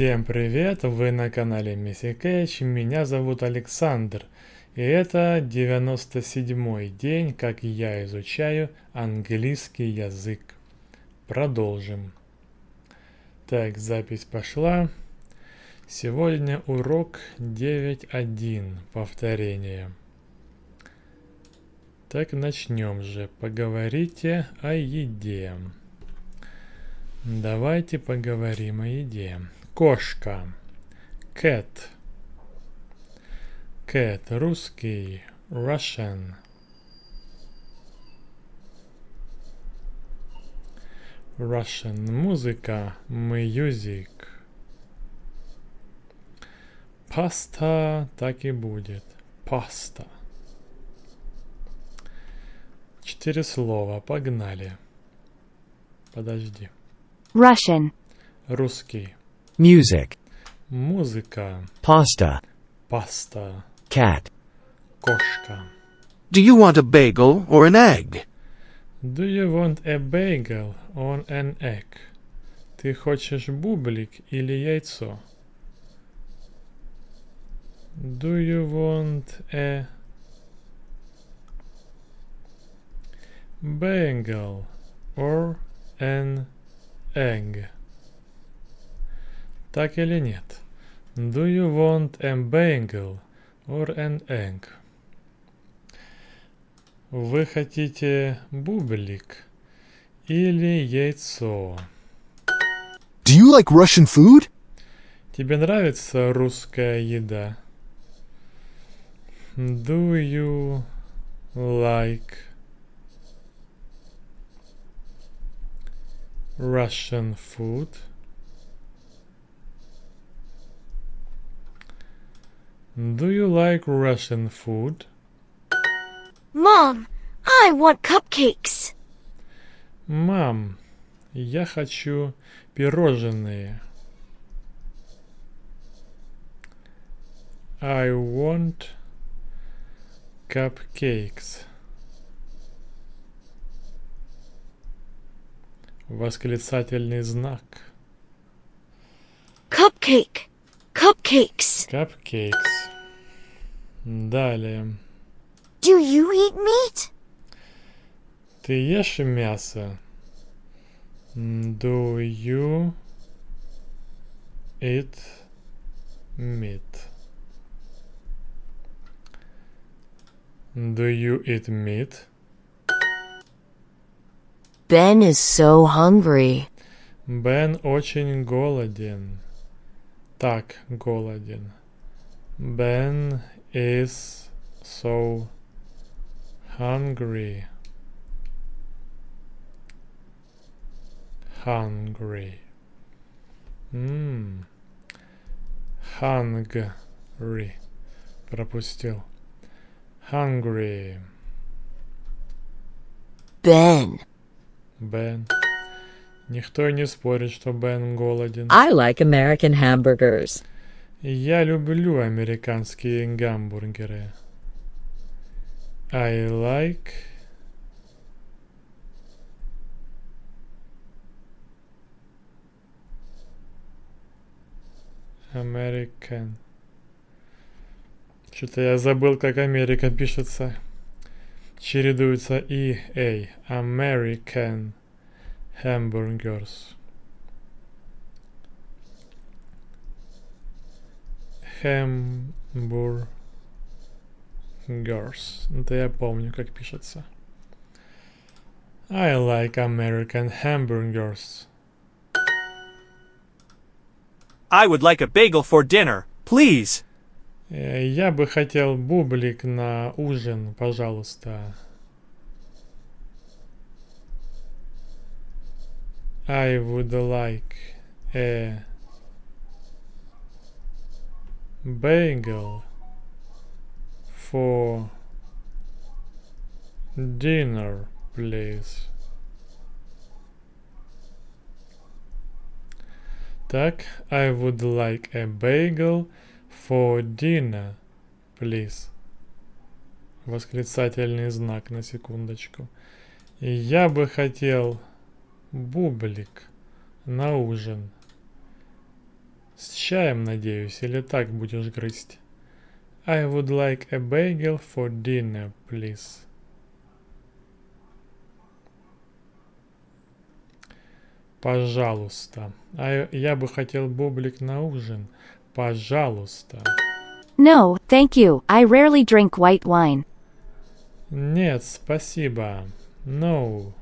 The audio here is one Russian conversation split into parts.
Всем привет! Вы на канале Мисси Кэч, меня зовут Александр. И это 97-й день, как я изучаю английский язык. Продолжим. Так, запись пошла. Сегодня урок 9.1, повторение. Так, начнем же. Поговорите о еде. Давайте поговорим о еде. Кошка. Cat. Cat. Русский. Russian. Russian. Музыка. Music. Паста так и будет. Паста. Четыре слова. Погнали. Подожди. Russian, Русский. music, Музыка. pasta, Паста. cat. Кошка. Do you want a bagel or an egg? Do you want a bagel or an egg? Ты хочешь бублик или яйцо? Do you want a bagel or an egg? Так или нет? Do you want a bagel or an egg? Вы хотите бублик или яйцо? Do you like Russian food? Тебе нравится русская еда? Do you like Russian food? Do you like Russian food? Mom, I want cupcakes. Мам, я хочу пирожные. I want cupcakes. Восклицательный знак. Cupcake. Cupcakes. Cupcakes. Далее. Do you eat meat? Ты ешь мясо? Do you eat meat? Do you eat meat? Ben is so hungry. Бен очень голоден. Так, голоден. Ben is so hungry. Hungry. М. Hungry. Пропустил. Hungry. Ben. Бен. Никто не спорит, что Бен голоден. I like American hamburgers. Я люблю американские гамбургеры. I like American. Что-то я забыл, как Америка пишется. Чередуются и A. American hamburgers. Hamburgers. Это я помню, как пишется. I like American hamburgers. I would like a bagel for dinner, please. Э, Я бы хотел бублик на ужин, пожалуйста. I would like a bagel for dinner, please. Так, I would like a bagel for dinner, please. Восклицательный знак на секундочку. Я бы хотел бублик на ужин. С чаем, надеюсь, или так будешь грызть? I would like a bagel for dinner, please. Пожалуйста. А я бы хотел бублик на ужин. Пожалуйста. No, thank you. I rarely drink white wine. Нет, спасибо. No.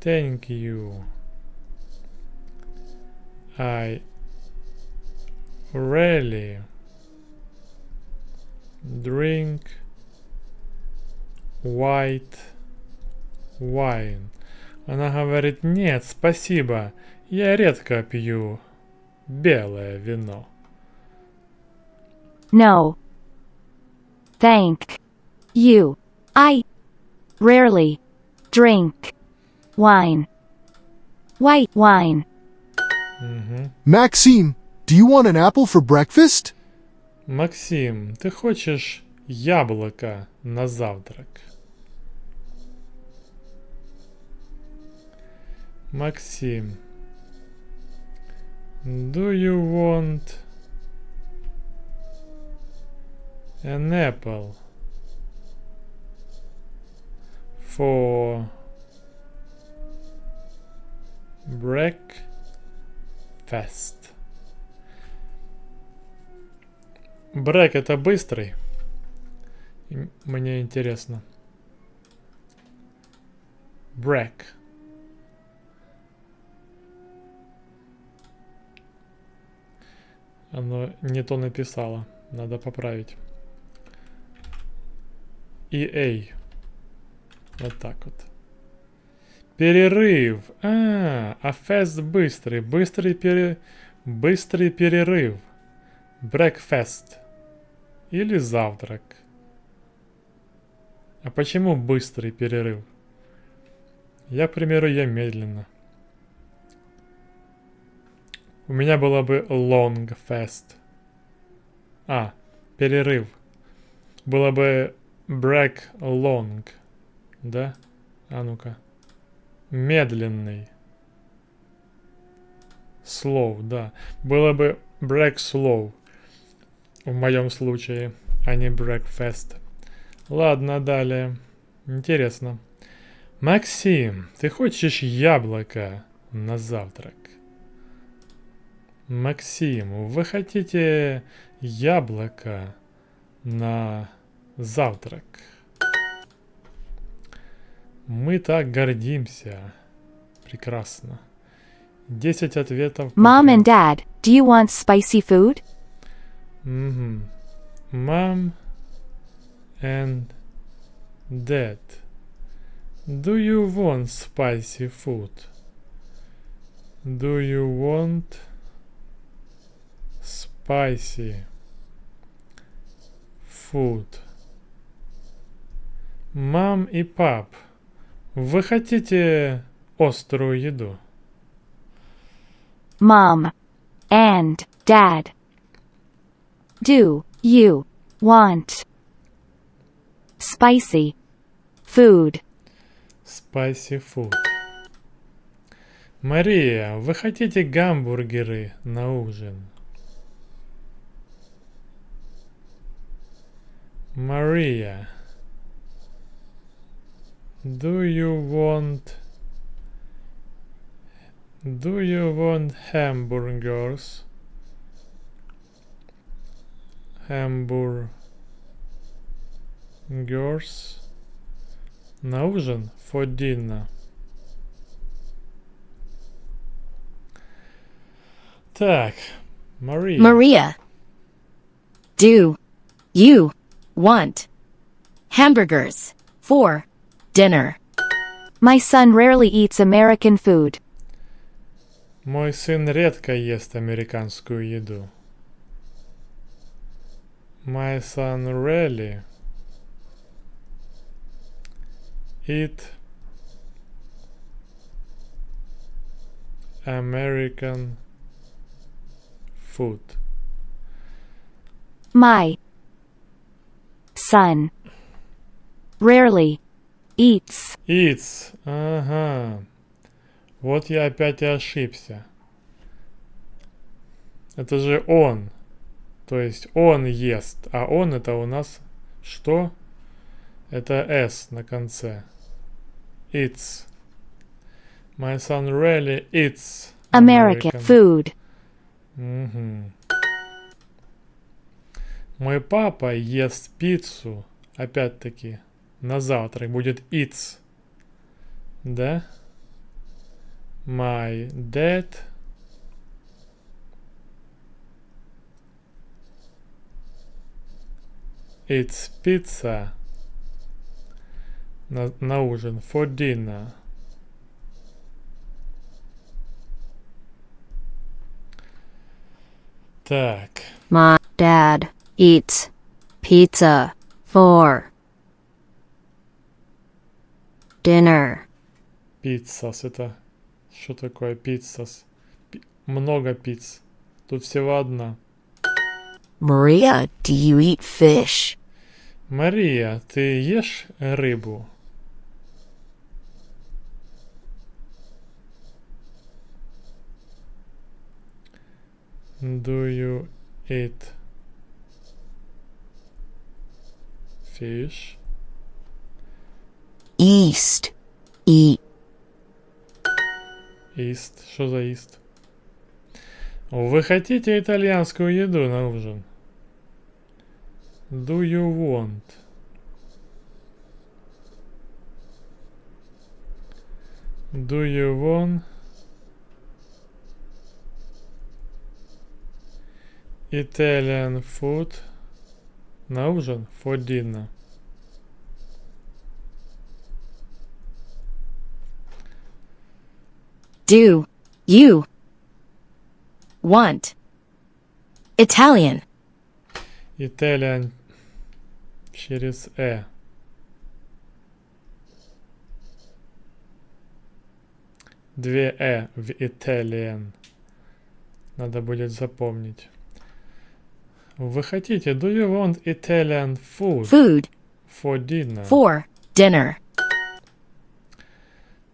Thank you. I rarely drink white wine. Она говорит, нет, спасибо, я редко пью белое вино. No. Thank you. I rarely drink wine. White wine. Maxime, do you want an apple for breakfast? Максим, ты хочешь яблоко на завтрак? Максим, do you want an apple for breakfast? Брек это быстрый. Мне интересно. Брек. Оно не то написало. Надо поправить. EA. Вот так вот. Перерыв. А, а фест быстрый. Быстрый пере... Быстрый перерыв. Breakfast. Или завтрак. А почему быстрый перерыв? Я, к примеру, ем медленно. У меня было бы long fast. А, перерыв. Было бы break long. Да? А ну-ка. Медленный. Slow, да. Было бы break slow. В моем случае, а не breakfast. Ладно, далее. Интересно. Максим, ты хочешь яблоко на завтрак? Максим, вы хотите яблоко на завтрак? Мы так гордимся. Прекрасно. 10 ответов. Mom and Dad, do you want spicy food? Мгм. Mom and Dad, do you want spicy food? Do you want spicy food? Мам и пап, вы хотите острую еду? Mom and Dad, do you want spicy food? Spicy food. Мария, вы хотите гамбургеры на ужин? Мария, do you want do you want hamburgers? Hamburgers на ужин for dinner. Так, Мария. Maria. Do you want hamburgers for dinner? My son rarely eats American food. Мой сын редко ест американскую еду. My son rarely eat American food. My son rarely eats Eats. Ага. Вот я опять и ошибся. Это же он. То есть он ест. А он это у нас что? Это S на конце. It's. My son really eats American food. Мгм. Мой папа ест пиццу. Опять-таки. На завтрак будет eats. Да? My dad eats pizza на, на ужин for dinner. Так, My dad eats pizza for dinner. пиццас это... Что такое пиццас? Пи- много пиц. Тут всего одна. Maria, do you eat fish? Мария, ты ешь рыбу? Do you eat fish? East. Eat. Ист. Что за ист? Вы хотите итальянскую еду на ужин? Do you want? Do you want Italian food на ужин for dinner? Do you want Italian Italian через э. Две э в Italian. Надо будет запомнить. Вы хотите, do you want Italian food food for dinner? for dinner?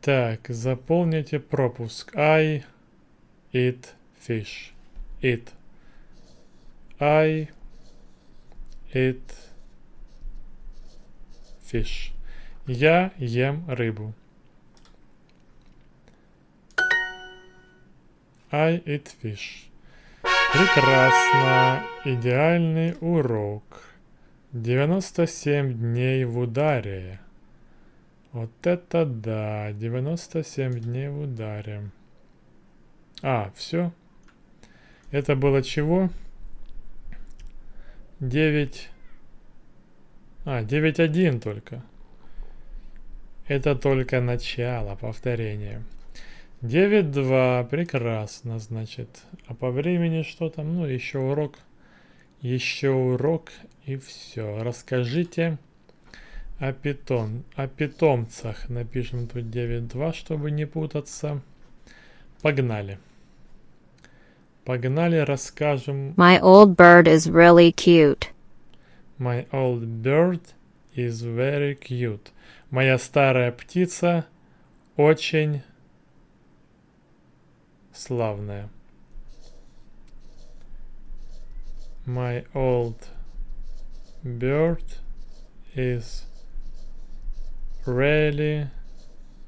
Так, заполните пропуск. I eat fish. Eat. I eat fish. Я ем рыбу. I eat fish. Прекрасно. Идеальный урок. 97 дней в ударе. Вот это да, 97 дней в ударе. А, все. Это было чего? 9... А, 9.1 только. Это только начало повторения. 9.2, прекрасно, значит. А по времени что там? Ну, еще урок. Еще урок и все. Расскажите о, питон, о питомцах. Напишем тут 9.2, чтобы не путаться. Погнали. Погнали, расскажем. My old bird is really cute. My old bird is very cute. Моя старая птица очень славная. My old bird is really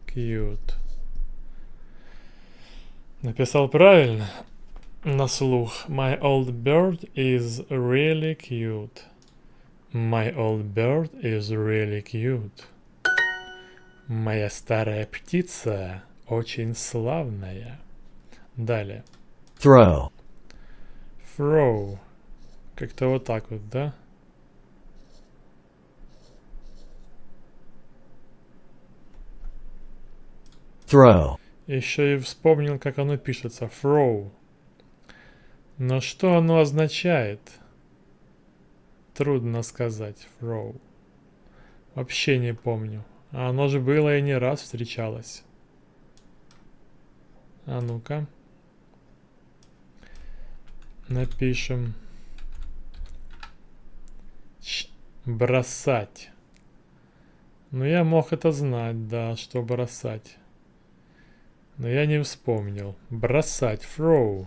cute. Написал правильно на слух. My old bird is really cute. My old bird is really cute. Моя старая птица очень славная. Далее. throw, Throw. Как-то вот так вот, да? Throw, Еще и вспомнил, как оно пишется. Throw. Но что оно означает? Трудно сказать. Throw. Вообще не помню. А оно же было и не раз встречалось. А ну-ка. Напишем. Ч- бросать. Ну, я мог это знать, да, что бросать. Но я не вспомнил. Бросать. Throw.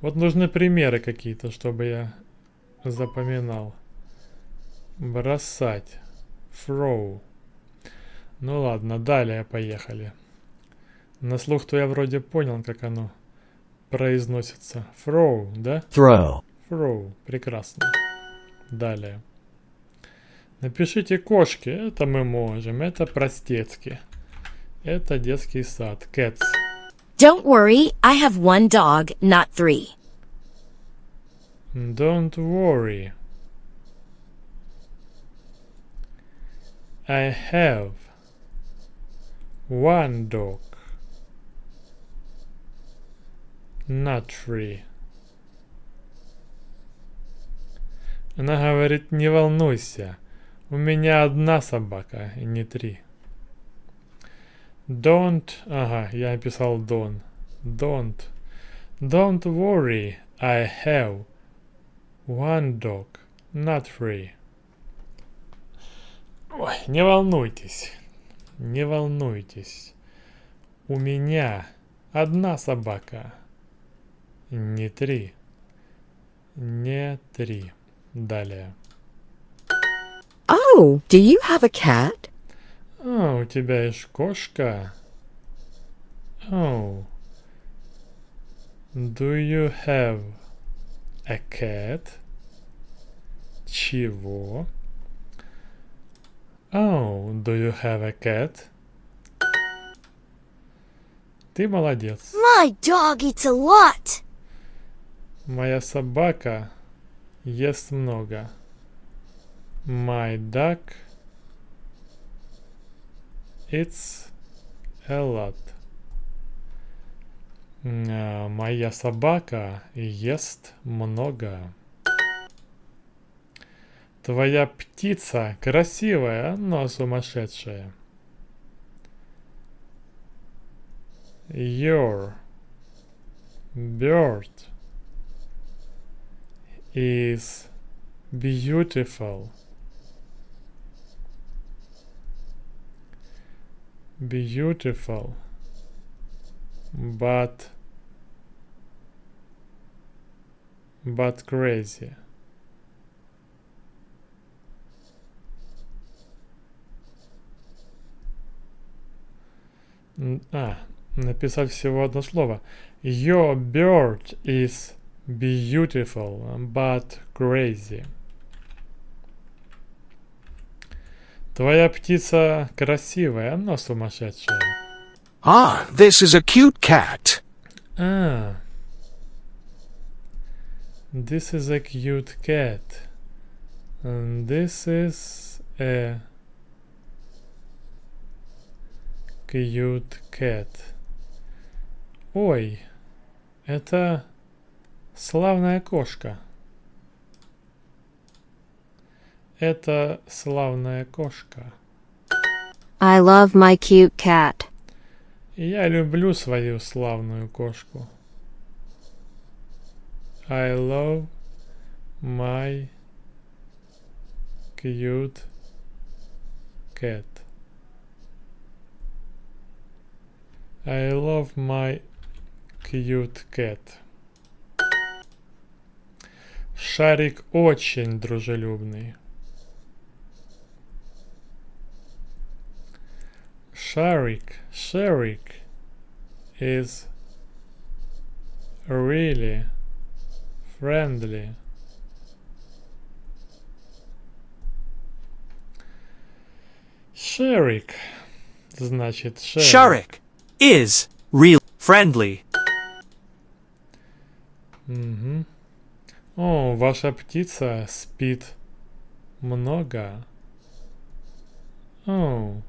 Вот нужны примеры какие-то, чтобы я запоминал. Бросать. Throw. Ну ладно, далее поехали. На слух-то я вроде понял, как оно произносится. Throw, да? throw, Throw. Прекрасно. Далее. Напишите кошки. Это мы можем. Это простецки. Это детский сад. Cats. Don't worry, I have one dog, not three. Don't worry. I have one dog. Not three. Она говорит, не волнуйся, у меня одна собака, и не три. Don't, ага, я написал don't. Don't. Don't worry, I have one dog, not three. Ой, не волнуйтесь, не волнуйтесь. У меня одна собака, не три. Не три. Далее. Oh, do you have a cat? А, у тебя есть кошка? Oh. Do you have a cat? Чего? Oh, do you have a cat? Ты молодец. My dog eats a lot. Моя собака ест много. My duck eats a lot. А, Моя собака ест много. Твоя птица красивая, но сумасшедшая. Your bird is beautiful. Beautiful. But but crazy. М, А, написал всего одно слово. Your bird is beautiful, but crazy. Твоя птица красивая, но сумасшедшая. Ah, this is a cute cat. А. This is a cute cat. And this is a cute cat. Ой, это славная кошка. Это славная кошка. I love my cute cat. Я люблю свою славную кошку. I love my cute cat. I love my cute cat. Шарик очень дружелюбный. Sharik, Sharik is really friendly. Sharik значит Sharik. Sharik is real friendly. Мгм. О, ваша птица спит много. О.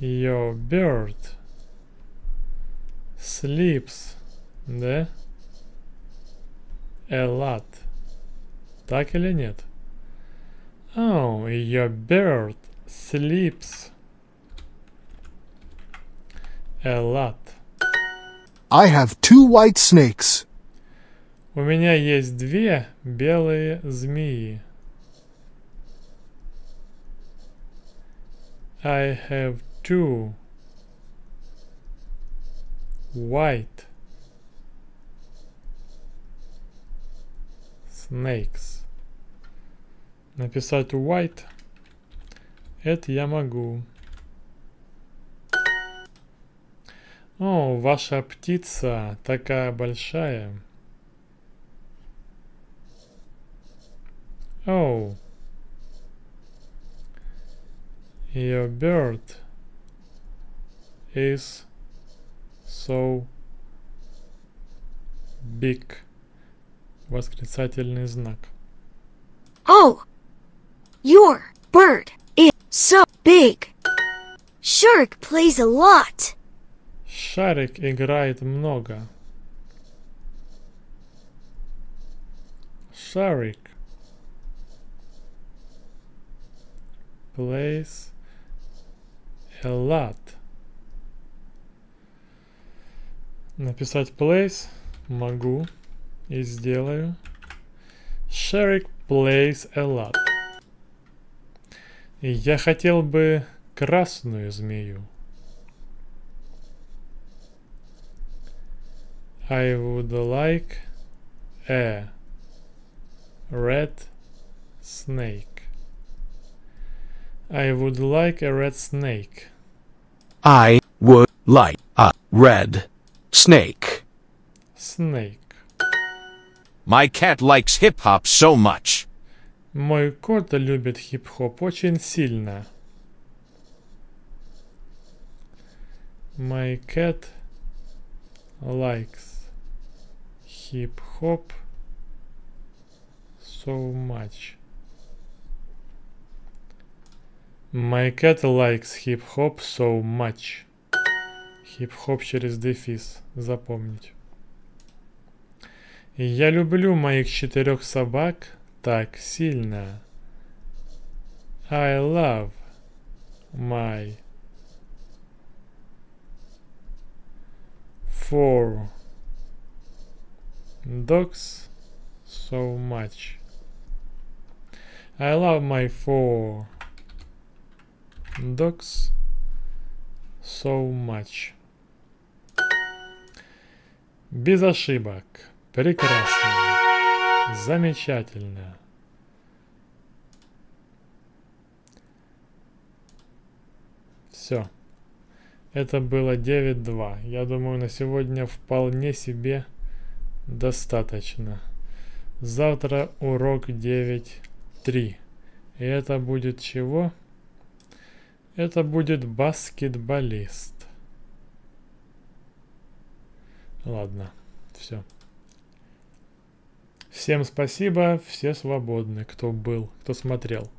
Your bird sleeps, да? A lot. Так или нет? Oh, your bird sleeps a lot. I have two white snakes. У меня есть две белые змеи. I have two white snakes. Написать white это я могу. О, ваша птица такая большая. Oh. Your bird is so big. Восклицательный знак. Oh, your bird is so big. Shark plays a lot. Шарик играет много. Шарик plays a lot. Написать plays могу и сделаю. Шарик plays a lot. И я хотел бы красную змею. I would like a red snake. I would like a red snake. I would like a red snake. Snake. My cat likes hip hop so much. Мой кот любит хип-хоп очень сильно. My cat likes hip-hop so much. My cat likes hip-hop so much. Хип-хоп через дефис. Запомнить. Я люблю моих четырех собак так сильно. I love my four dogs so much. I love my four dogs so much. Без ошибок. Прекрасно. Замечательно. Все. Это было 9.2. Я думаю, на сегодня вполне себе достаточно. Завтра урок 9.3. И это будет чего? Это будет баскетболист. Ладно, все. Всем спасибо, все свободны, кто был, кто смотрел.